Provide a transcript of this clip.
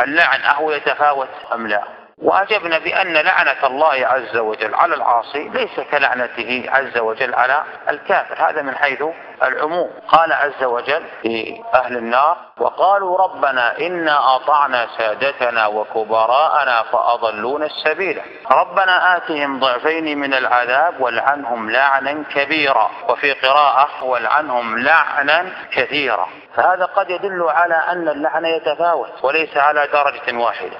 اللعن أهو يتفاوت أم لا؟ وأجبنا بأن لعنة الله عز وجل على العاصي ليس كلعنته عز وجل على الكافر. هذا من حيث العموم. قال عز وجل في أهل النار وقالوا ربنا إنا أطعنا سادتنا وكبراءنا فأضلونا السبيل. ربنا آتهم ضعفين من العذاب والعنهم لعنا كبيرا وفي قراءة والعنهم لعنا كثيرا. فهذا قد يدل على أن اللعن يتفاوت وليس على درجة واحدة.